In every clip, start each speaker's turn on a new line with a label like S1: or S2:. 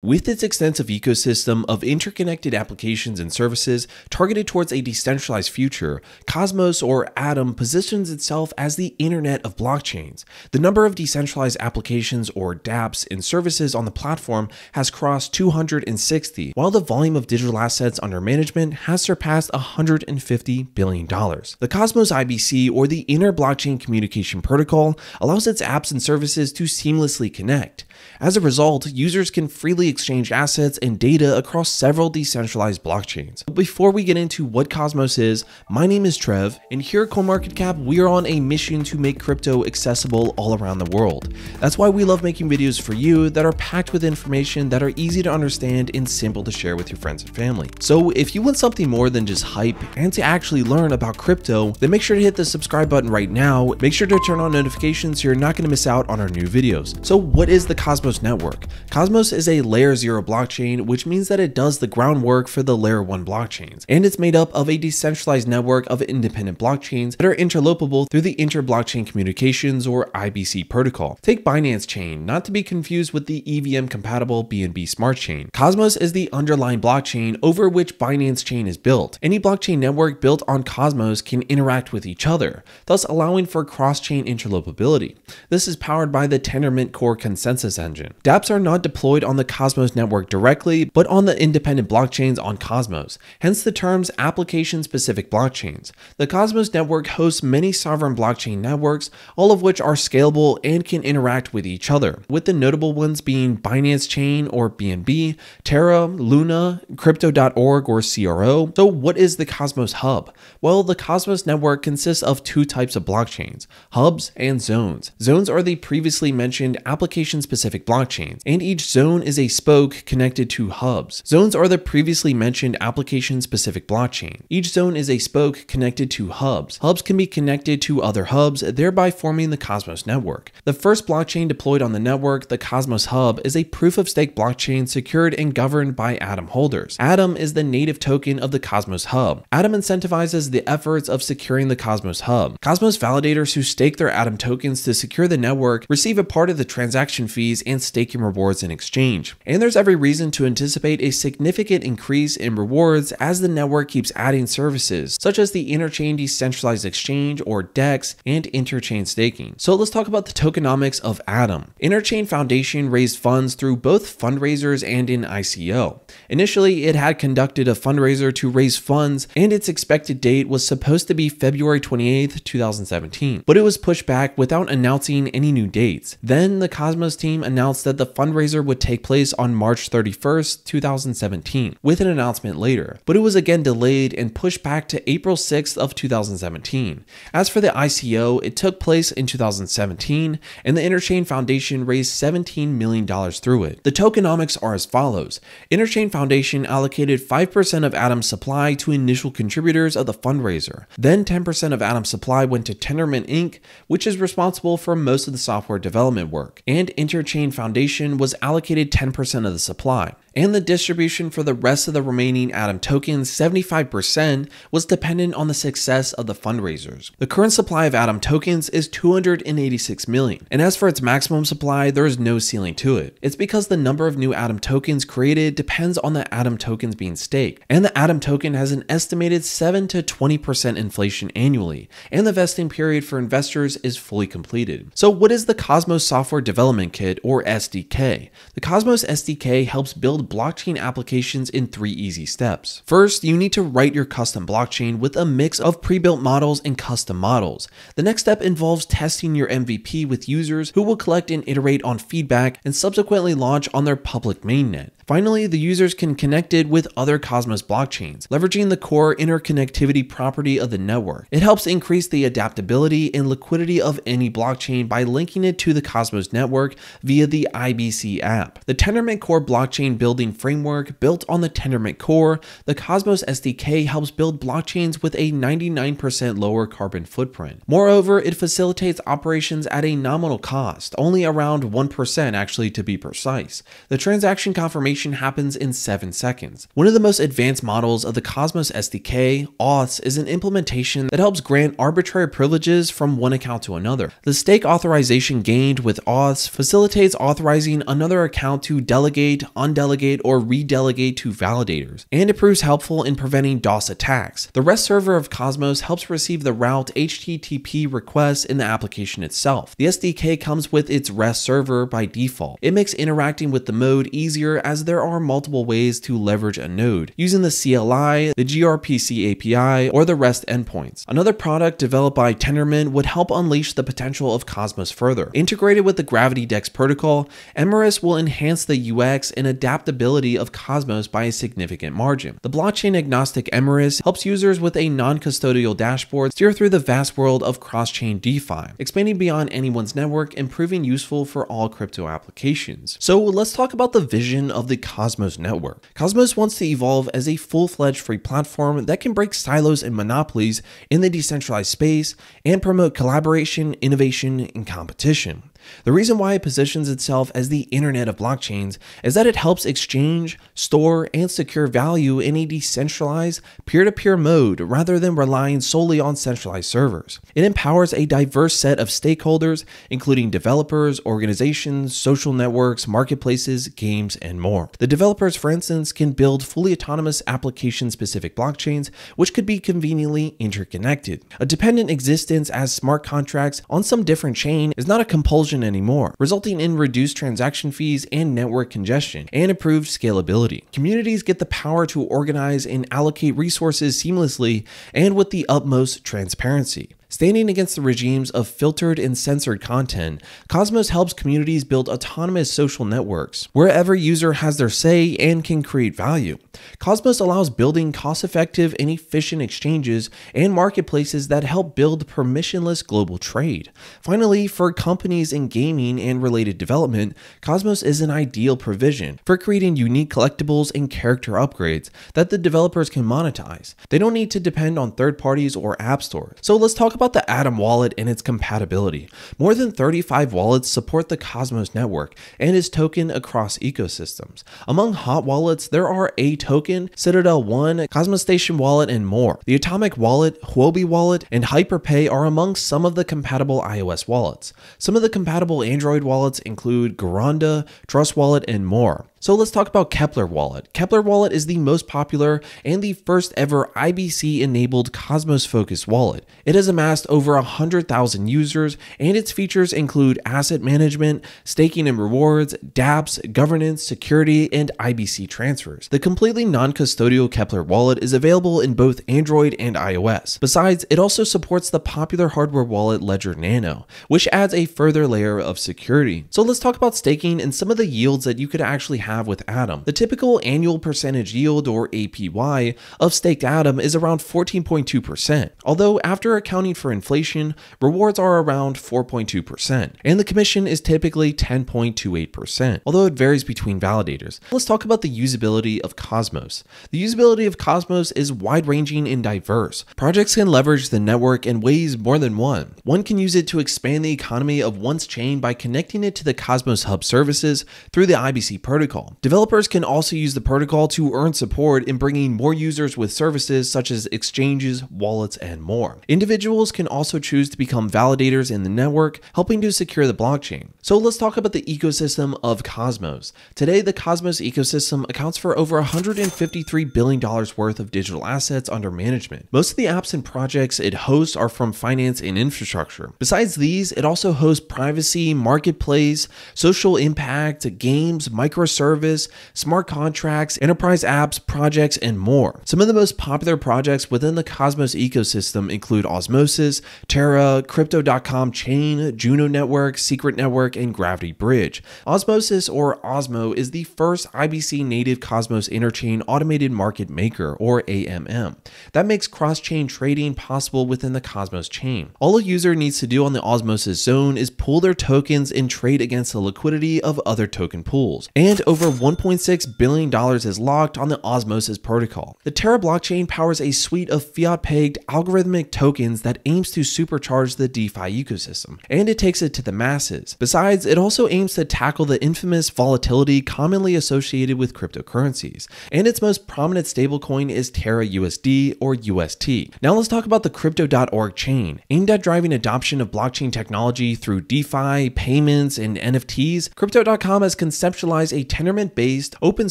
S1: With its extensive ecosystem of interconnected applications and services targeted towards a decentralized future, Cosmos or Atom positions itself as the Internet of blockchains. The number of decentralized applications or dApps and services on the platform has crossed 260, while the volume of digital assets under management has surpassed $150 billion. The Cosmos IBC or the Inter Blockchain Communication Protocol allows its apps and services to seamlessly connect. As a result, users can freely exchange assets and data across several decentralized blockchains. But before we get into what Cosmos is, my name is Trev, and here at CoinMarketCap, we are on a mission to make crypto accessible all around the world. That's why we love making videos for you that are packed with information that are easy to understand and simple to share with your friends and family. So if you want something more than just hype and to actually learn about crypto, then make sure to hit the subscribe button right now. Make sure to turn on notifications so you're not going to miss out on our new videos. So what is the Cosmos network? Cosmos is a layer zero blockchain, which means that it does the groundwork for the layer one blockchains. And it's made up of a decentralized network of independent blockchains that are interoperable through the inter-blockchain communications or IBC protocol. Take Binance Chain, not to be confused with the EVM compatible BNB Smart Chain. Cosmos is the underlying blockchain over which Binance Chain is built. Any blockchain network built on Cosmos can interact with each other, thus allowing for cross-chain interoperability. This is powered by the Tendermint Core consensus engine. dApps are not deployed on the Cosmos network directly, but on the independent blockchains on Cosmos, hence the terms application-specific blockchains. The Cosmos network hosts many sovereign blockchain networks, all of which are scalable and can interact with each other, with the notable ones being Binance Chain or BNB, Terra, Luna, Crypto.org or CRO. So what is the Cosmos Hub? Well, the Cosmos network consists of two types of blockchains, hubs and zones. Zones are the previously mentioned application-specific blockchains, and each zone is a spoke connected to hubs. Zones are the previously mentioned application-specific blockchain. Each zone is a spoke connected to hubs. Hubs can be connected to other hubs, thereby forming the Cosmos network. The first blockchain deployed on the network, the Cosmos Hub, is a proof-of-stake blockchain secured and governed by Atom holders. Atom is the native token of the Cosmos Hub. Atom incentivizes the efforts of securing the Cosmos Hub. Cosmos validators who stake their Atom tokens to secure the network receive a part of the transaction fees and staking rewards in exchange. And there's every reason to anticipate a significant increase in rewards as the network keeps adding services, such as the Interchain Decentralized Exchange or DEX and interchain staking. So let's talk about the tokenomics of Atom. Interchain Foundation raised funds through both fundraisers and an ICO. Initially, it had conducted a fundraiser to raise funds, and its expected date was supposed to be February 28, 2017, but it was pushed back without announcing any new dates. Then the Cosmos team announced that the fundraiser would take place on March 31st, 2017, with an announcement later, but it was again delayed and pushed back to April 6th of 2017. As for the ICO, it took place in 2017, and the Interchain Foundation raised $17 million through it. The tokenomics are as follows. Interchain Foundation allocated 5% of Atom's supply to initial contributors of the fundraiser. Then 10% of Atom's supply went to Tendermint Inc., which is responsible for most of the software development work, and Interchain Foundation was allocated 10% of the supply and the distribution for the rest of the remaining Atom tokens, 75%, was dependent on the success of the fundraisers. The current supply of Atom tokens is 286 million, and as for its maximum supply, there is no ceiling to it. It's because the number of new Atom tokens created depends on the Atom tokens being staked, and the Atom token has an estimated 7 to 20% inflation annually, and the vesting period for investors is fully completed. So what is the Cosmos Software Development Kit, or SDK? The Cosmos SDK helps build blockchain applications in three easy steps. First, you need to write your custom blockchain with a mix of pre-built models and custom models. The next step involves testing your MVP with users who will collect and iterate on feedback and subsequently launch on their public mainnet. Finally, the users can connect it with other Cosmos blockchains, leveraging the core interconnectivity property of the network. It helps increase the adaptability and liquidity of any blockchain by linking it to the Cosmos network via the IBC app. The Tendermint Core blockchain building framework built on the Tendermint Core, the Cosmos SDK helps build blockchains with a 99% lower carbon footprint. Moreover, it facilitates operations at a nominal cost, only around 1% actually to be precise. The transaction confirmation happens in 7 seconds. One of the most advanced models of the Cosmos SDK, authz, is an implementation that helps grant arbitrary privileges from one account to another. The stake authorization gained with authz facilitates authorizing another account to delegate, undelegate, or redelegate to validators, and it proves helpful in preventing DOS attacks. The REST server of Cosmos helps receive the route HTTP requests in the application itself. The SDK comes with its REST server by default. It makes interacting with the mode easier as there are multiple ways to leverage a node, using the CLI, the gRPC API, or the REST endpoints. Another product developed by Tendermint would help unleash the potential of Cosmos further. Integrated with the Gravity DEX protocol, Emeris will enhance the UX and adaptability of Cosmos by a significant margin. The blockchain agnostic Emeris helps users with a non-custodial dashboard steer through the vast world of cross-chain DeFi, expanding beyond anyone's network and proving useful for all crypto applications. So let's talk about the vision of the Cosmos network. Cosmos wants to evolve as a full-fledged free platform that can break silos and monopolies in the decentralized space and promote collaboration, innovation, and competition. The reason why it positions itself as the Internet of blockchains is that it helps exchange, store, and secure value in a decentralized, peer to peer mode rather than relying solely on centralized servers. It empowers a diverse set of stakeholders, including developers, organizations, social networks, marketplaces, games, and more. The developers, for instance, can build fully autonomous application specific blockchains, which could be conveniently interconnected. A dependent existence as smart contracts on some different chain is not a compulsion anymore, resulting in reduced transaction fees and network congestion and improved scalability. Communities get the power to organize and allocate resources seamlessly and with the utmost transparency. Standing against the regimes of filtered and censored content, Cosmos helps communities build autonomous social networks, wherever user has their say and can create value. Cosmos allows building cost-effective and efficient exchanges and marketplaces that help build permissionless global trade. Finally, for companies in gaming and related development, Cosmos is an ideal provision for creating unique collectibles and character upgrades that the developers can monetize. They don't need to depend on third parties or app stores. So let's talk about the Atom wallet and its compatibility. More than 35 wallets support the Cosmos network and is token across ecosystems. Among hot wallets, there are A Token, Citadel One, Cosmostation Wallet, and more. The Atomic Wallet, Huobi Wallet, and HyperPay are among some of the compatible iOS wallets. Some of the compatible Android wallets include Garanda, Trust Wallet, and more. So let's talk about Keplr Wallet. Keplr Wallet is the most popular and the first ever IBC enabled Cosmos focused wallet. It has amassed over 100,000 users and its features include asset management, staking and rewards, dApps, governance, security, and IBC transfers. The completely non-custodial Keplr Wallet is available in both Android and iOS. Besides, it also supports the popular hardware wallet Ledger Nano, which adds a further layer of security. So let's talk about staking and some of the yields that you could actually have with Atom. The typical annual percentage yield, or APY, of staked Atom is around 14.2%, although after accounting for inflation, rewards are around 4.2%, and the commission is typically 10.28%, although it varies between validators. Let's talk about the usability of Cosmos. The usability of Cosmos is wide-ranging and diverse. Projects can leverage the network in ways more than one. One can use it to expand the economy of one's chain by connecting it to the Cosmos Hub services through the IBC protocol protocol. Developers can also use the protocol to earn support in bringing more users with services such as exchanges, wallets, and more. Individuals can also choose to become validators in the network, helping to secure the blockchain. So let's talk about the ecosystem of Cosmos. Today, the Cosmos ecosystem accounts for over $153 billion worth of digital assets under management. Most of the apps and projects it hosts are from finance and infrastructure. Besides these, it also hosts privacy, marketplace, social impact, games, microservices, service, smart contracts, enterprise apps, projects, and more. Some of the most popular projects within the Cosmos ecosystem include Osmosis, Terra, Crypto.com Chain, Juno Network, Secret Network, and Gravity Bridge. Osmosis or Osmo is the first IBC native Cosmos interchain automated market maker or AMM that makes cross-chain trading possible within the Cosmos chain. All a user needs to do on the Osmosis zone is pull their tokens and trade against the liquidity of other token pools. And over over $1.6 billion is locked on the Osmosis protocol. The Terra blockchain powers a suite of fiat pegged algorithmic tokens that aims to supercharge the DeFi ecosystem, and it takes it to the masses. Besides, it also aims to tackle the infamous volatility commonly associated with cryptocurrencies, and its most prominent stablecoin is Terra USD or UST. Now let's talk about the Crypto.org chain. Aimed at driving adoption of blockchain technology through DeFi, payments, and NFTs, Crypto.com has conceptualized a Tendermint-based, open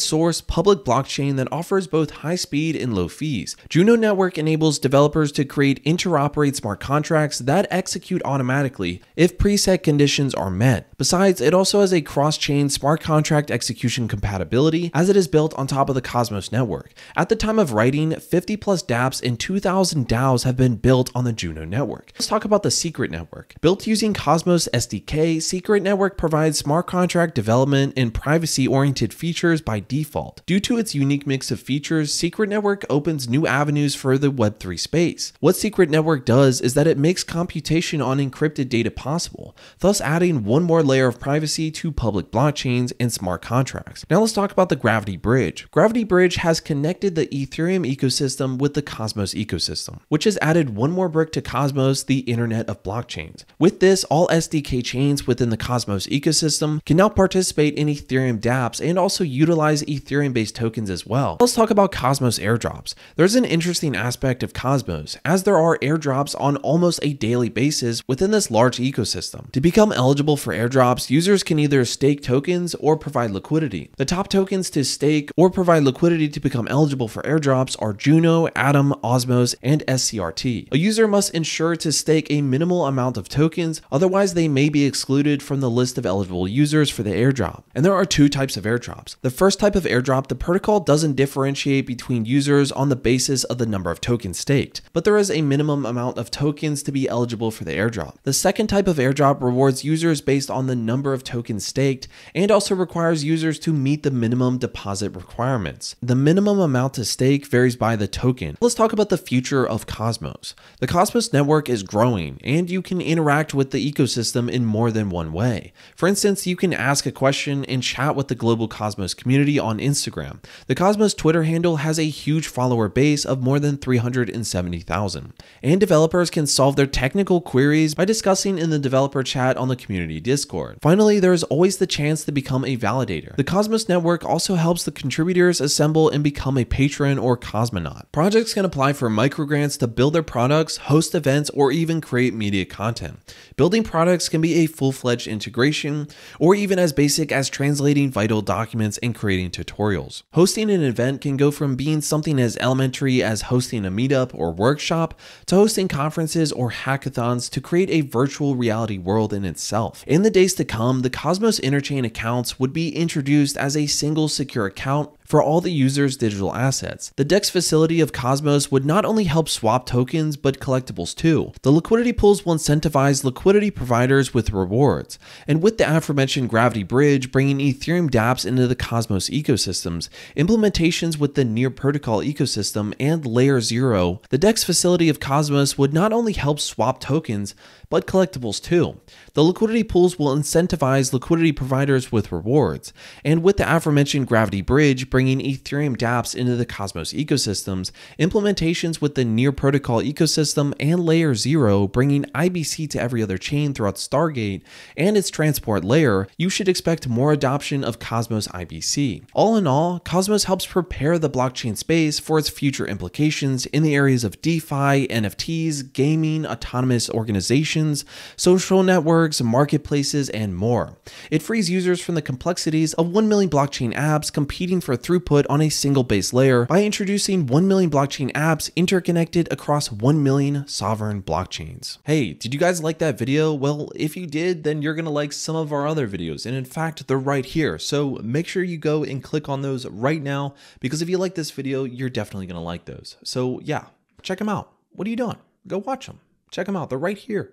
S1: source, public blockchain that offers both high speed and low fees. Juno Network enables developers to create interoperate smart contracts that execute automatically if preset conditions are met. Besides, it also has a cross-chain smart contract execution compatibility as it is built on top of the Cosmos network. At the time of writing, 50 plus dApps and 2,000 DAOs have been built on the Juno network. Let's talk about the Secret Network. Built using Cosmos SDK, Secret Network provides smart contract development and privacy-oriented features by default. Due to its unique mix of features, Secret Network opens new avenues for the Web3 space. What Secret Network does is that it makes computation on encrypted data possible, thus adding one more layer of privacy to public blockchains and smart contracts. Now let's talk about the Gravity Bridge. Gravity Bridge has connected the Ethereum ecosystem with the Cosmos ecosystem, which has added one more brick to Cosmos, the Internet of Blockchains. With this, all SDK chains within the Cosmos ecosystem can now participate in Ethereum dApps and also utilize Ethereum-based tokens as well. Let's talk about Cosmos airdrops. There's an interesting aspect of Cosmos, as there are airdrops on almost a daily basis within this large ecosystem. To become eligible for airdrops, users can either stake tokens or provide liquidity. The top tokens to stake or provide liquidity to become eligible for airdrops are Juno, Atom, Osmos, and SCRT. A user must ensure to stake a minimal amount of tokens, otherwise they may be excluded from the list of eligible users for the airdrop. And there are two types of airdrops. The first type of airdrop, the protocol doesn't differentiate between users on the basis of the number of tokens staked, but there is a minimum amount of tokens to be eligible for the airdrop. The second type of airdrop rewards users based on the number of tokens staked and also requires users to meet the minimum deposit requirements. The minimum amount to stake varies by the token. Let's talk about the future of Cosmos. The Cosmos network is growing and you can interact with the ecosystem in more than one way. For instance, you can ask a question and chat with the global Cosmos community on Instagram. The Cosmos Twitter handle has a huge follower base of more than 370,000, and developers can solve their technical queries by discussing in the developer chat on the community Discord. Finally, there is always the chance to become a validator. The Cosmos network also helps the contributors assemble and become a patron or cosmonaut. Projects can apply for microgrants to build their products, host events, or even create media content. Building products can be a full-fledged integration, or even as basic as translating vital documents and creating tutorials. Hosting an event can go from being something as elementary as hosting a meetup or workshop to hosting conferences or hackathons to create a virtual reality world in itself. In the days to come, the Cosmos Interchain accounts would be introduced as a single secure account for all the user's digital assets. The DEX facility of Cosmos would not only help swap tokens, but collectibles too. The liquidity pools will incentivize liquidity providers with rewards. And with the aforementioned Gravity Bridge bringing Ethereum dApps into the Cosmos ecosystems, implementations with the Near Protocol ecosystem, and Layer 0, the DEX facility of Cosmos would not only help swap tokens, but collectibles too. The liquidity pools will incentivize liquidity providers with rewards. And with the aforementioned Gravity Bridge bringing Ethereum dApps into the Cosmos ecosystems, implementations with the Near Protocol ecosystem and Layer 0 bringing IBC to every other chain throughout Stargate and its transport layer, you should expect more adoption of Cosmos IBC. All in all, Cosmos helps prepare the blockchain space for its future implications in the areas of DeFi, NFTs, gaming, autonomous organizations, social networks, marketplaces, and more. It frees users from the complexities of 1 million blockchain apps competing for throughput on a single base layer by introducing 1 million blockchain apps interconnected across 1 million sovereign blockchains. Hey, did you guys like that video? Well, if you did, then you're gonna like some of our other videos. And in fact, they're right here. So make sure you go and click on those right now because if you like this video, you're definitely gonna like those. So yeah, check them out. What are you doing? Go watch them. Check them out. They're right here.